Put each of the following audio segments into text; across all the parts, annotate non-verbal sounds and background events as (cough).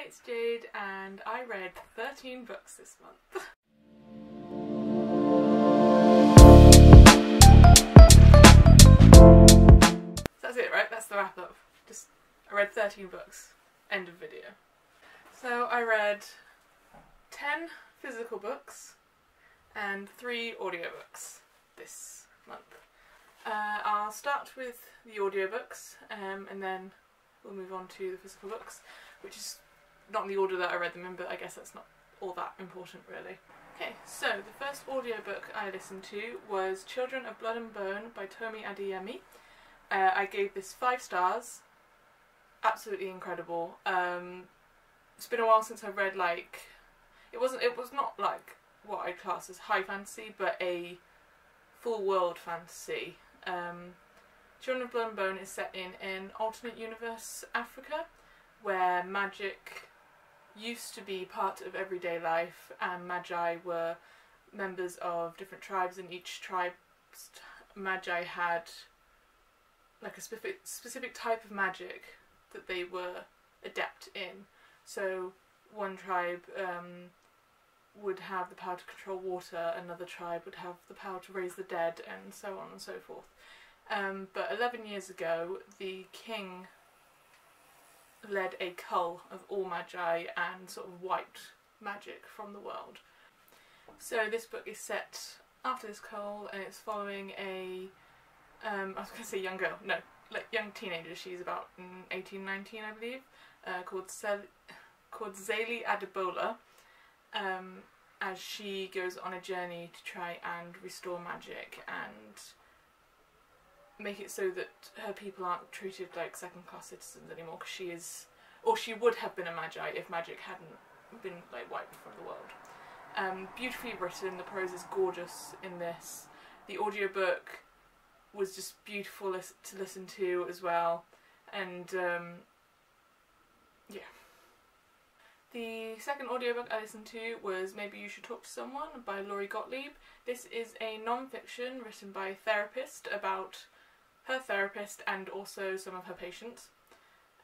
Hi, it's Jade, and I read 13 books this month. (laughs) That's it, right? That's the wrap up. Just, I read 13 books. End of video. So I read 10 physical books and 3 audiobooks this month. Uh, I'll start with the audiobooks um, and then we'll move on to the physical books, which is not in the order that I read them in, but I guess that's not all that important really. Okay, so the first audiobook I listened to was Children of Blood and Bone by Tomi Adeyemi. Uh, I gave this five stars. Absolutely incredible. Um, it's been a while since I've read like it wasn't it was not like what I class as high fantasy, but a full world fantasy. Um, Children of Blood and Bone is set in an alternate universe Africa where magic used to be part of everyday life and magi were members of different tribes and each tribe's magi had like a specific specific type of magic that they were adept in. So one tribe um, would have the power to control water, another tribe would have the power to raise the dead, and so on and so forth. Um, but 11 years ago, the king led a cull of all magi and sort of wiped magic from the world. So this book is set after this cull, and it's following a um, I was going to say young girl, no, like young teenager. She's about mm, 18, 19, I believe, uh, called Sel- called Zélie Adebola, um, as she goes on a journey to try and restore magic and make it so that her people aren't treated like second-class citizens anymore. Because she is, or she would have been a magi if magic hadn't been like wiped from the world. Um, beautifully written. The prose is gorgeous in this. The audiobook was just beautiful to listen to as well, and um, yeah. The second audiobook I listened to was Maybe You Should Talk to Someone by Lori Gottlieb. This is a non fiction written by a therapist about her therapist and also some of her patients.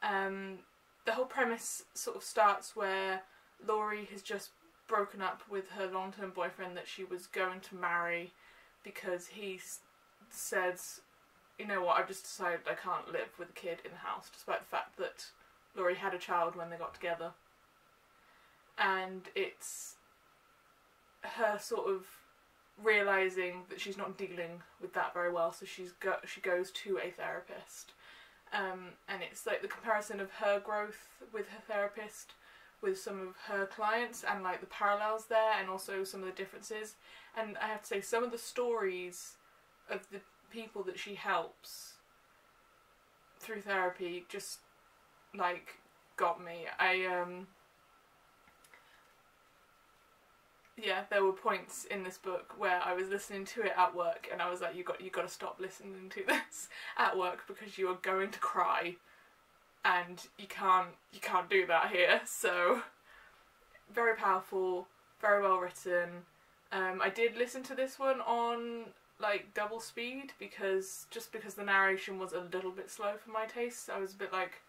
Um, the whole premise sort of starts where Lori has just broken up with her long term boyfriend that she was going to marry because he says, you know what, I've just decided I can't live with a kid in the house, despite the fact that Lori had a child when they got together. And it's her sort of realizing that she's not dealing with that very well, so she's go- she goes to a therapist. Um, and it's like the comparison of her growth with her therapist with some of her clients and like the parallels there and also some of the differences and i have to say some of the stories of the people that she helps through therapy just like got me i um yeah there were points in this book where i was listening to it at work and i was like you got you got to stop listening to (laughs) this at work because you are going to cry and you can't you can't do that here. So very powerful very well written. Um, i did listen to this one on like double speed because just because the narration was a little bit slow for my taste. I was a bit like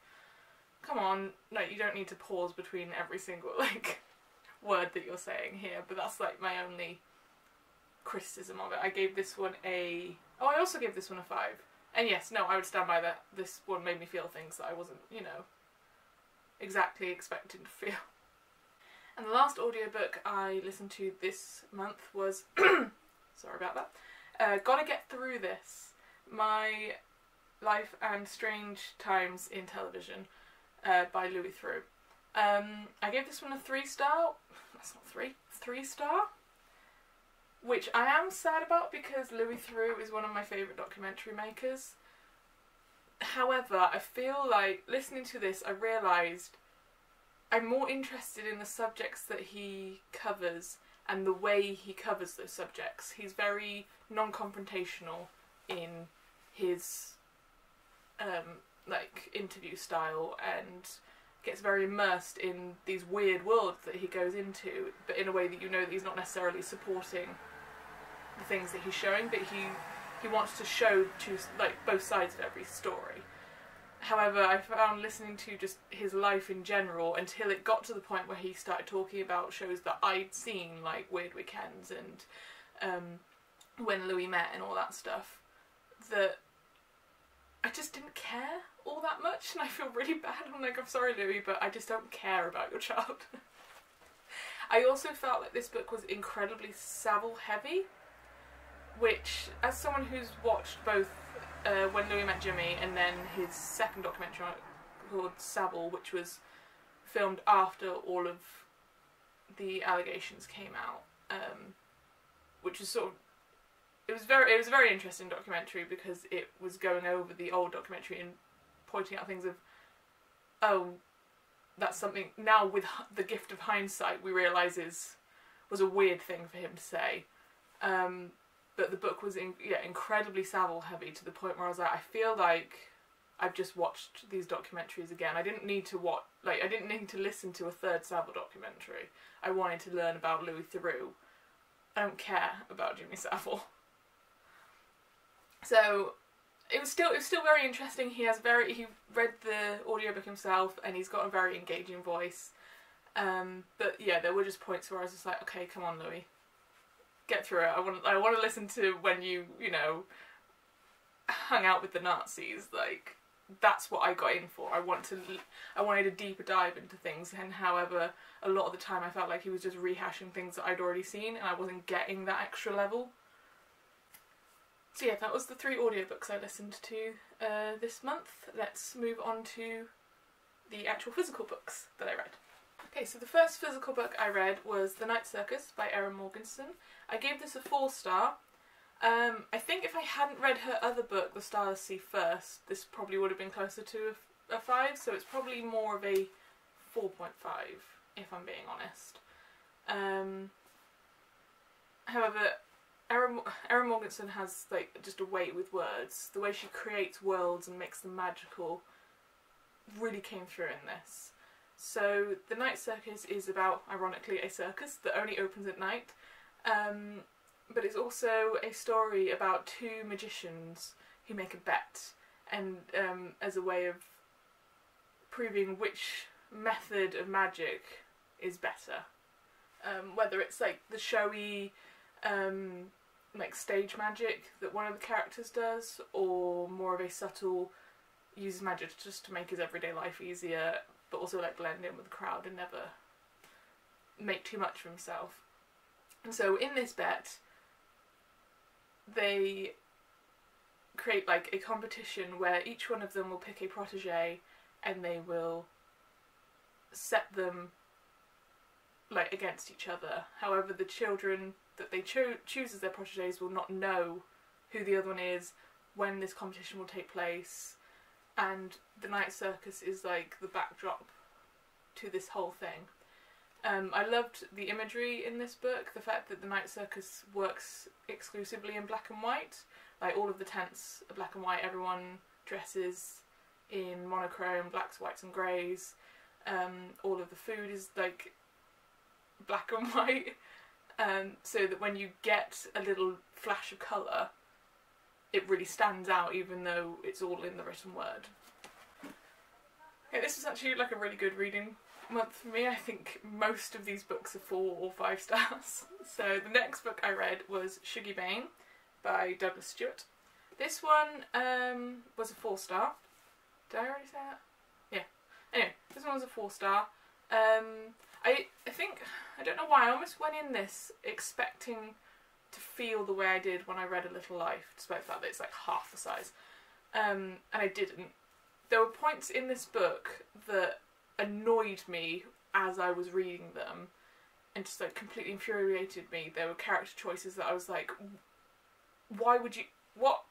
come on no you don't need to pause between every single (laughs) like word that you're saying here but that's like my only criticism of it i gave this one a oh i also gave this one a five and yes, no, I would stand by that. This one made me feel things that I wasn't, you know, exactly expecting to feel. And the last audiobook I listened to this month was, (clears throat) sorry about that, uh, Gotta Get Through This, My Life and Strange Times in Television uh, by Louis Theroux. Um, I gave this one a three star, that's not three, three star which I am sad about because Louis Theroux is one of my favourite documentary makers. However, I feel like listening to this, I realised I'm more interested in the subjects that he covers and the way he covers those subjects. He's very non confrontational in his um, like interview style and gets very immersed in these weird worlds that he goes into, but in a way that you know that he's not necessarily supporting the things that he's showing, but he he wants to show to like both sides of every story. However, I found listening to just his life in general until it got to the point where he started talking about shows that I'd seen, like Weird Weekends and um, When Louis Met and all that stuff, that I just didn't care all that much, and I feel really bad. I'm like, I'm sorry, Louis, but I just don't care about your child. (laughs) I also felt like this book was incredibly Savile heavy, which, as someone who's watched both uh, When Louis Met Jimmy and then his second documentary called Savile, which was filmed after all of the allegations came out, um, which was sort of it was very it was a very interesting documentary because it was going over the old documentary and pointing out things of oh that's something now with the gift of hindsight we realize is was a weird thing for him to say. Um, but the book was in, yeah incredibly Savile heavy to the point where I was like I feel like I've just watched these documentaries again. I didn't need to watch like I didn't need to listen to a third Savile documentary. I wanted to learn about Louis Theroux. I don't care about Jimmy Savile. So it was still it was still very interesting. He has very he read the audiobook himself and he's got a very engaging voice. Um, but yeah, there were just points where I was just like, okay, come on, Louis, get through it. I want I want to listen to when you you know hung out with the Nazis. Like that's what I got in for. I want to I wanted a deeper dive into things. And however, a lot of the time I felt like he was just rehashing things that I'd already seen, and I wasn't getting that extra level. So yeah, that was the three audiobooks I listened to uh, this month. Let's move on to the actual physical books that I read. Okay, so the first physical book I read was The Night Circus by Erin Morgenstern. I gave this a four star. Um, I think if I hadn't read her other book, The Starless Sea First, this probably would have been closer to a, a five, so it's probably more of a 4.5 if I'm being honest. Um, however, Erin, Erin Morgenstern has like just a weight with words. The way she creates worlds and makes them magical really came through in this. So the night circus is about, ironically, a circus that only opens at night. Um, but it's also a story about two magicians who make a bet, and um, as a way of proving which method of magic is better. Um, whether it's like the showy um, like stage magic that one of the characters does, or more of a subtle uses magic just to make his everyday life easier, but also like blend in with the crowd and never make too much of himself. And so in this bet, they create like a competition where each one of them will pick a protege and they will set them like against each other. However, the children that they cho- choose as their proteges will not know who the other one is, when this competition will take place, and the night circus is like the backdrop to this whole thing. Um, I loved the imagery in this book, the fact that the night circus works exclusively in black and white. Like all of the tents are black and white, everyone dresses in monochrome, blacks, whites, and greys. Um, all of the food is like black and white um, so that when you get a little flash of colour, it really stands out even though it's all in the written word. Okay, this is actually like a really good reading month for me. I think most of these books are four or five (laughs) stars. So the next book I read was Shuggie Bain by Douglas Stuart. This one um, was a four star. Did I already say that? Yeah. Anyway, this one was a four star. Um, I I think I don't know why I almost went in this expecting to feel the way I did when I read A Little Life, despite the fact that it's like half the size, um, and I didn't. There were points in this book that annoyed me as I was reading them, and just like completely infuriated me. There were character choices that I was like, why would you what?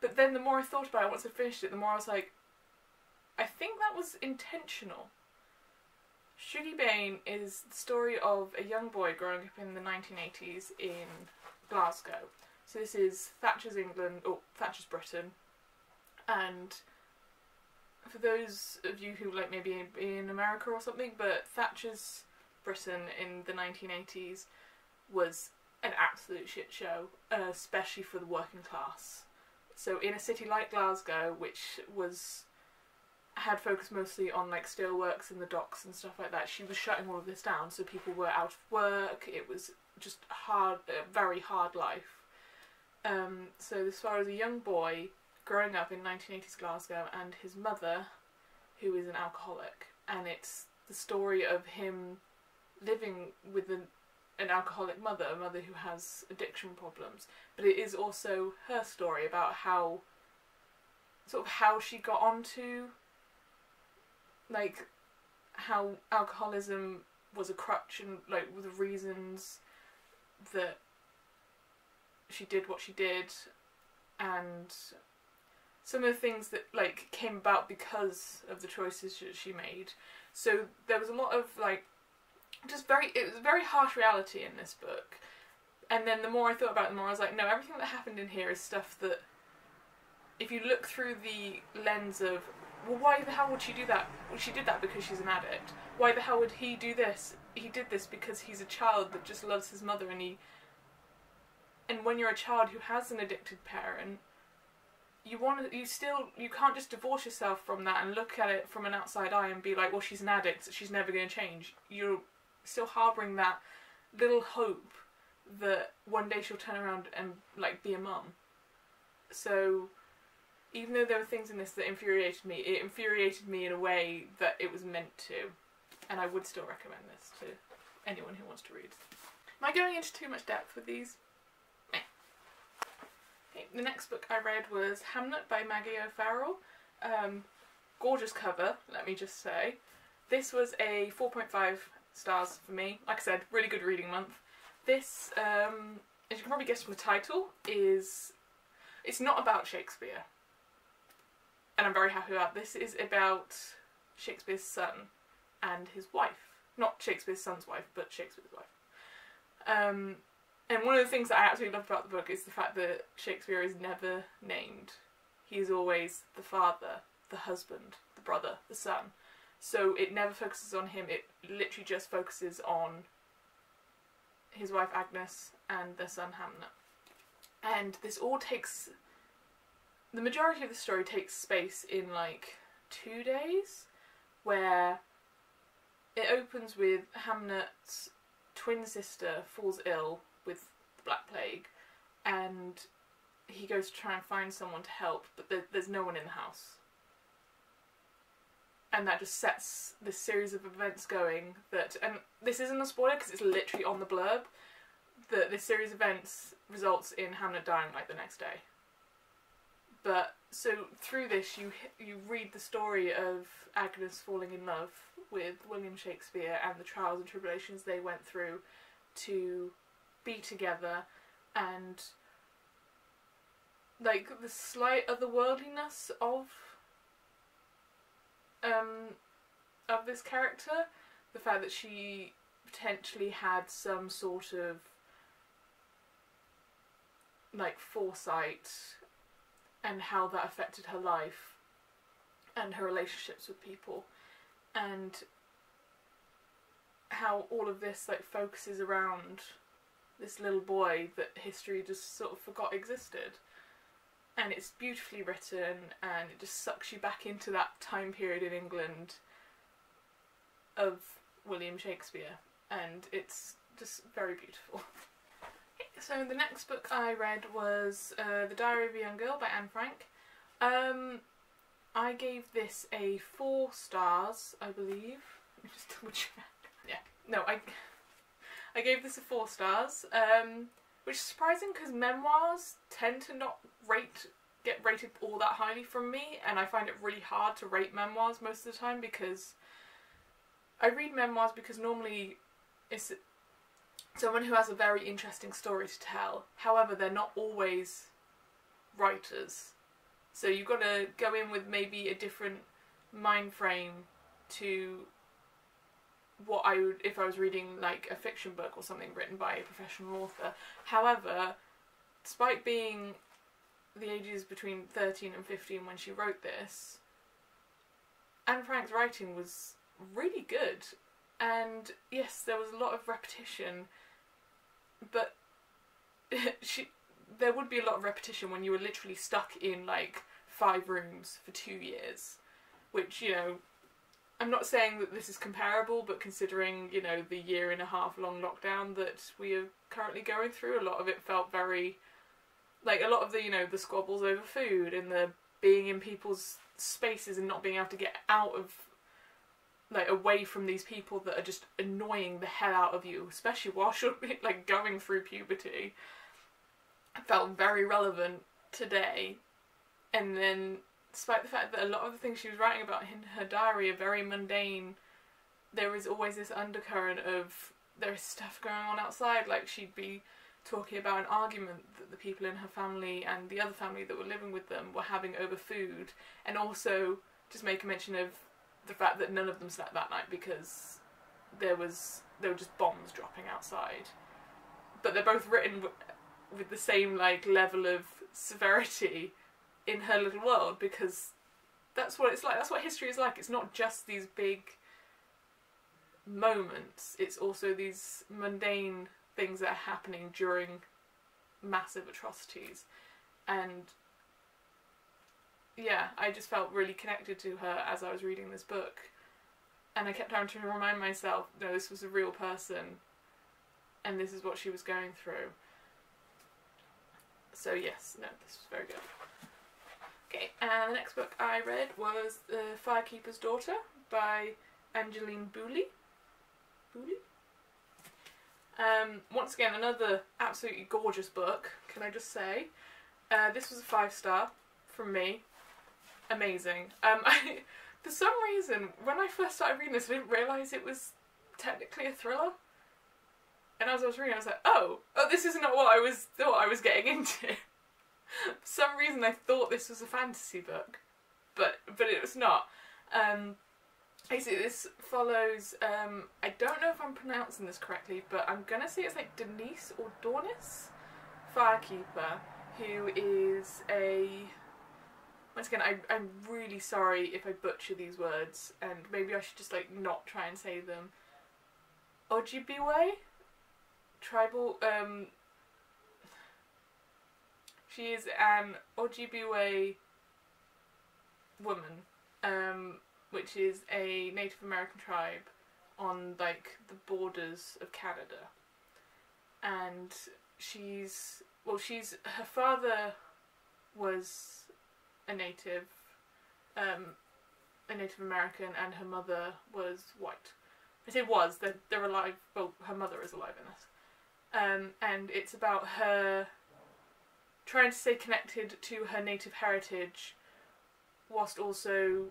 But then the more I thought about it once I finished it, the more I was like, I think that was intentional Shuggie Bain is the story of a young boy growing up in the 1980s in Glasgow. So this is Thatcher's England, or Thatcher's Britain, and for those of you who like maybe in America or something, but Thatcher's Britain in the 1980s was an absolute shit show, especially for the working class. So in a city like Glasgow, which was had focused mostly on like steelworks and the docks and stuff like that. She was shutting all of this down, so people were out of work. It was just hard, a very hard life. Um, so this far as a young boy growing up in 1980s Glasgow and his mother, who is an alcoholic, and it's the story of him living with an, an alcoholic mother, a mother who has addiction problems. But it is also her story about how, sort of how she got onto, like, how alcoholism was a crutch and like the reasons that she did what she did. And some of the things that like came about because of the choices that she made. So there was a lot of like just very it was a very harsh reality in this book. And then the more i thought about it the more i was like no everything that happened in here is stuff that if you look through the lens of well why the hell would she do that? Well she did that because she's an addict. Why the hell would he do this? He did this because he's a child that just loves his mother and he and when you're a child who has an addicted parent you want to you still you can't just divorce yourself from that and look at it from an outside eye and be like well she's an addict she's never going to change. You're still harboring that little hope that one day she'll turn around and like be a mum. So even though there were things in this that infuriated me it infuriated me in a way that it was meant to and i would still recommend this to anyone who wants to read am i going into too much depth with these the next book I read was Hamnet by Maggie O'Farrell. Um, gorgeous cover, let me just say. This was a 4.5 stars for me. Like I said, really good reading month. This, um, as you can probably guess from the title, is it's not about Shakespeare. And I'm very happy about this. is about Shakespeare's son and his wife. Not Shakespeare's son's wife, but Shakespeare's wife. Um, and one of the things that I absolutely love about the book is the fact that Shakespeare is never named. He is always the father, the husband, the brother, the son. So it never focuses on him, it literally just focuses on his wife Agnes and their son Hamnet. And this all takes. The majority of the story takes space in like two days, where it opens with Hamnet's twin sister falls ill with the Black Plague, and he goes to try and find someone to help, but there, there's no one in the house. And that just sets this series of events going that, and this isn't a spoiler because it's literally on the blurb, that this series of events results in Hamnet dying like the next day. But so through this, you you read the story of Agnes falling in love with William Shakespeare and the trials and tribulations they went through to be together and like the slight otherworldliness of um of this character. The fact that she potentially had some sort of like foresight and how that affected her life and her relationships with people and how all of this like focuses around this little boy that history just sort of forgot existed. And it's beautifully written and it just sucks you back into that time period in England of William Shakespeare. And it's just very beautiful. (laughs) so the next book I read was uh, The Diary of a Young Girl by Anne Frank. Um, I gave this a four stars, I believe. Let me just double check. (laughs) Yeah, no, I I gave this a four stars, um, which is surprising because memoirs tend to not rate get rated all that highly from me, and I find it really hard to rate memoirs most of the time because I read memoirs because normally it's someone who has a very interesting story to tell. However, they're not always writers, so you've got to go in with maybe a different mind frame to what I would if I was reading like a fiction book or something written by a professional author. However, despite being the ages between 13 and 15 when she wrote this, Anne Frank's writing was really good. And yes, there was a lot of repetition, but (laughs) she there would be a lot of repetition when you were literally stuck in like five rooms for two years. which you know I'm not saying that this is comparable, but considering you know the year and a half long lockdown that we are currently going through, a lot of it felt very like a lot of the you know the squabbles over food and the being in people's spaces and not being able to get out of like away from these people that are just annoying the hell out of you, especially whilst (laughs) you're like going through puberty, felt very relevant today. And then, despite the fact that a lot of the things she was writing about in her diary are very mundane, there is always this undercurrent of there's stuff going on outside. Like she'd be talking about an argument that the people in her family and the other family that were living with them were having over food, and also just make a mention of the fact that none of them slept that night because there was there were just bombs dropping outside. But they're both written with the same like level of severity in her little world because that's what it's like. That's what history is like. It's not just these big moments. It's also these mundane things that are happening during massive atrocities. And yeah, I just felt really connected to her as I was reading this book. And I kept having to remind myself, no, this was a real person and this is what she was going through. So yes, no, this was very good. Okay, and the next book I read was The Firekeeper's Daughter by Angeline Boulley. Boulley? Um, once again, another absolutely gorgeous book, can I just say. Uh, this was a five star from me. Amazing. Um, (laughs) I, for some reason, when I first started reading this, I didn't realise it was technically a thriller. And as I was reading, I was like, oh, oh, this is not what I was thought I was getting (laughs) into. for some reason, I thought this was a fantasy book, but but it was not. Um, basically, this follows. Um, I don't know if I'm pronouncing this correctly, but I'm gonna say it's like Denise or Dornis, firekeeper, who is a. Once again, I, I'm really sorry if I butcher these words, and maybe I should just like not try and say them. Ojibwe? tribal um she is an Ojibwe woman um which is a Native American tribe on like the borders of Canada and she's well she's her father was a native um a Native American and her mother was white. I say was they're, they're alive well her mother is alive in this. Um, and it's about her trying to stay connected to her native heritage whilst also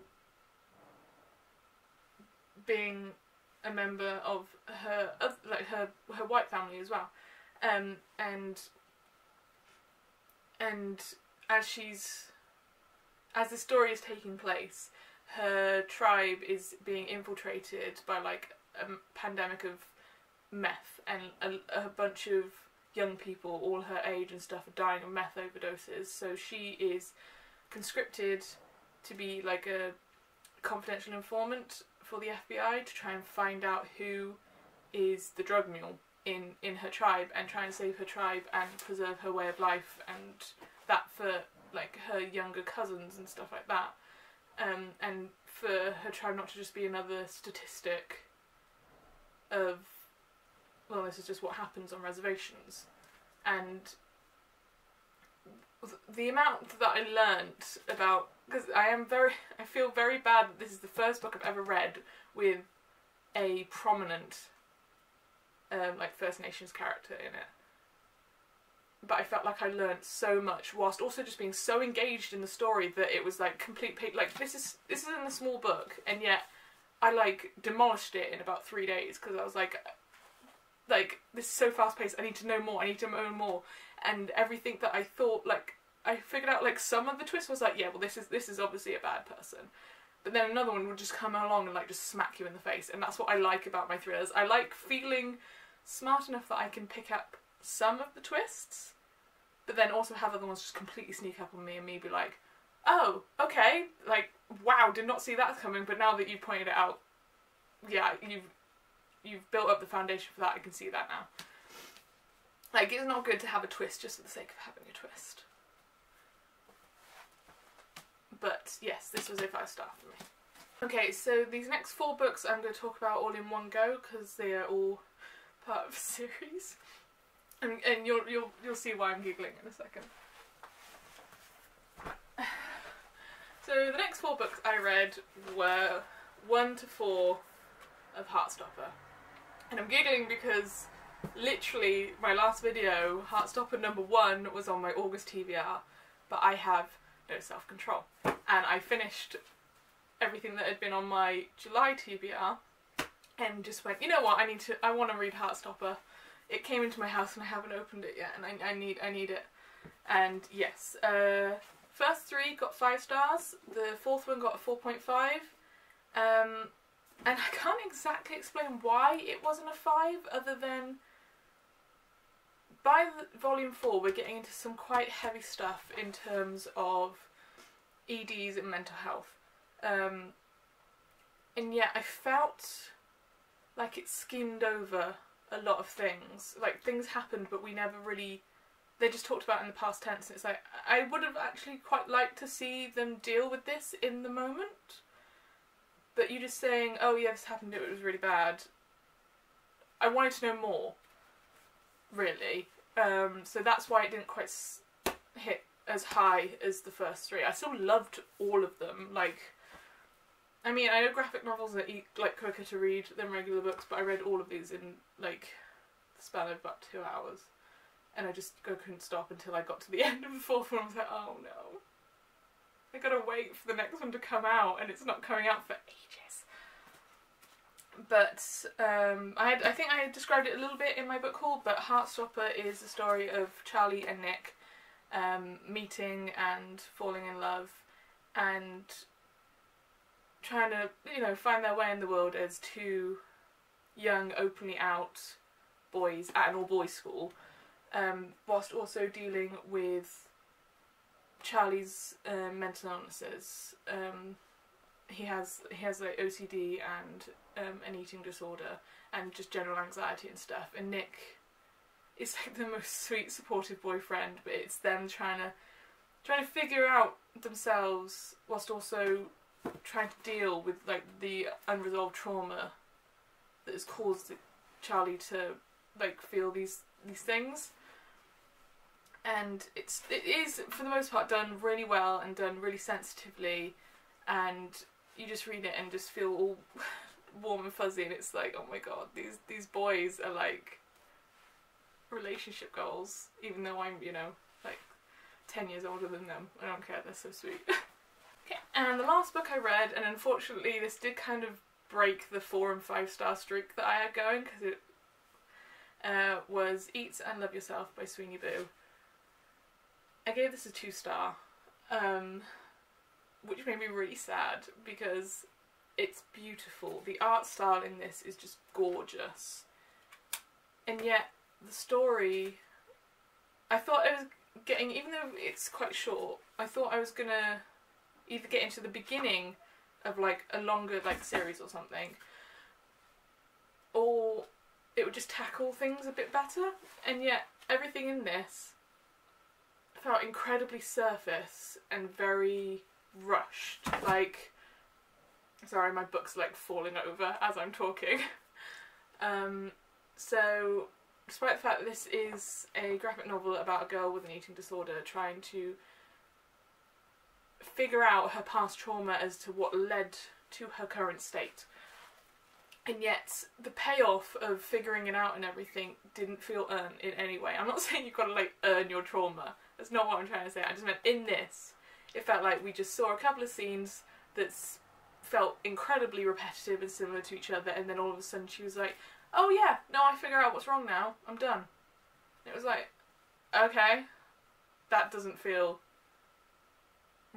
being a member of her like her her white family as well. Um, and and as she's as the story is taking place her tribe is being infiltrated by like a pandemic of meth, and a, a bunch of young people, all her age and stuff, are dying of meth overdoses. So she is conscripted to be like a confidential informant for the FBI to try and find out who is the drug mule in in her tribe and try and save her tribe and preserve her way of life and that for like her younger cousins and stuff like that um, and for her tribe not to just be another statistic of well, this is just what happens on reservations. And the amount that I learnt about, because I am very, (laughs) I feel very bad that this is the first book I've ever read with a prominent, um, like First Nations character in it. But I felt like I learnt so much, whilst also just being so engaged in the story that it was like complete. Like this is this is in a small book, and yet I like demolished it in about three days because I was like, like this is so fast paced. I need to know more. I need to know more. And everything that I thought, like I figured out, like some of the twist was like, yeah, well, this is this is obviously a bad person. But then another one would just come along and like just smack you in the face, and that's what I like about my thrillers. I like feeling smart enough that I can pick up some of the twists, but then also have other ones just completely sneak up on me and me be like, oh, okay, like wow, did not see that coming. But now that you pointed it out, yeah, you've you've built up the foundation for that. I can see that now. Like, it's not good to have a twist just for the sake of having a twist. But yes, this was a five star for me. Okay, so these next four books I'm going to talk about all in one go because they are all (laughs) part of a series, and, and you'll you'll you'll see why I'm giggling in a second. (sighs) So the next four books I read were one to four of Heartstopper, and I'm giggling because literally my last video, Heartstopper number one, was on my August TBR, but I have no self control, and I finished everything that had been on my July TBR and just went, you know what, I need to, I want to read Heartstopper. It came into my house and I haven't opened it yet, and I, I need, I need it. And yes, uh, first three got five stars. The fourth one got a four point five. Um, and (laughs) I can't exactly explain why it wasn't a five, other than by the, volume four we're getting into some quite heavy stuff in terms of EDs and mental health. Um, and yet I felt like it skimmed over a lot of things. Like things happened, but we never really. They just talked about in the past tense, and it's like I would have actually quite liked to see them deal with this in the moment. But you just saying, "Oh yeah, this happened. It was really bad." I wanted to know more, really. Um, so that's why it didn't quite hit as high as the first three. I still loved all of them. Like, I mean, I know graphic novels are like quicker to read than regular books, but I read all of these in like the span of about two hours, and I just I couldn't stop until I got to the (laughs) end of the fourth one. I was like, oh no, I gotta wait for the next one to come out, and it's not coming out for ages. But um, I had, I think I described it a little bit in my book haul. But Heartstopper is the story of Charlie and Nick um, meeting and falling in love, and trying to you know find their way in the world as two young, openly out boys at an all boys school, um, whilst also dealing with Charlie's uh, mental illnesses. Um, he has he has like OCD and um, an eating disorder and just general anxiety and stuff. And Nick is like the most sweet, supportive boyfriend, but it's them trying to trying to figure out themselves whilst also trying to deal with like the unresolved trauma that has caused Charlie to like feel these these things. And it's it is for the most part done really well and done really sensitively, and you just read it and just feel all (laughs) warm and fuzzy, and it's like oh my god, these these boys are like relationship goals, even though I'm you know like ten years older than them. I don't care, they're so sweet. (laughs) and the last book I read, and unfortunately this did kind of break the four and five star streak that I had going because it uh, was Eat and Love Yourself by Sweeney Boo. I gave this a two star, um, which made me really sad because it's beautiful. The art style in this is just gorgeous, and yet the story. I thought I was getting, even though it's quite short, I thought I was gonna either get into the beginning of like a longer like series or something, or it would just tackle things a bit better. And yet everything in this felt incredibly surface and very rushed. Like, sorry, my book's like falling over as I'm talking. (laughs) um, so, despite the fact that this is a graphic novel about a girl with an eating disorder trying to figure out her past trauma as to what led to her current state. And yet, the payoff of figuring it out and everything didn't feel earned in any way. I'm not (laughs) saying you've got to like earn your trauma. That's not what I'm trying to say. I just meant in this, it felt like we just saw a couple of scenes that felt incredibly repetitive and similar to each other, and then all of a sudden she was like, "Oh yeah, no, I figure out what's wrong now. I'm done." It was like, okay, that doesn't feel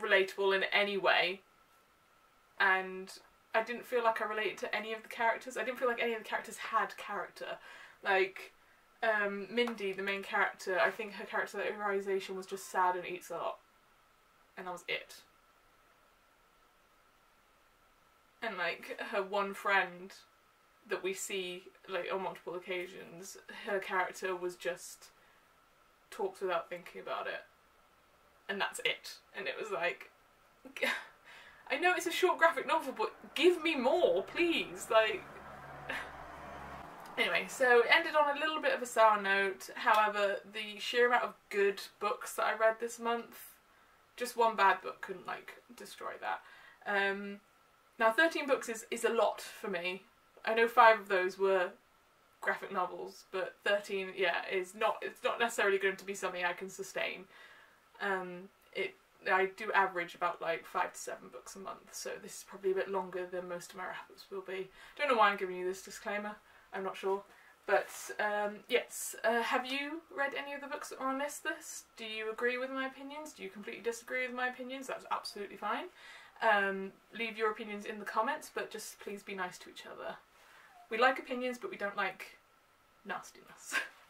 relatable in any way, and I didn't feel like I related to any of the characters. I didn't feel like any of the characters had character. Like um, Mindy, the main character, I think her characterization was just sad and eats a lot, and that was it. And like her one friend that we see like on multiple occasions, her character was just talks without thinking about it, and that's it. And it was like. (laughs) I know it's a short graphic novel, but give me more, please. Like. (sighs) Anyway, so it ended on a little bit of a sour note. However, the sheer amount of good books that I read this month, just one bad book couldn't like destroy that. Um, now, 13 books is, is a lot for me. I know five of those were graphic novels, but 13, yeah, is not. It's not necessarily going to be something I can sustain. Um, it I do average about like five to seven books a month, so this is probably a bit longer than most of my wrap-ups will be. Don't know why I'm giving you this disclaimer. I'm not sure. But um, yes, uh, have you read any of the books that are on this list? Do you agree with my opinions? Do you completely disagree with my opinions? That's absolutely fine. Um, leave your opinions in the comments, but just please be nice to each other. We like opinions, but we don't like nastiness. (laughs)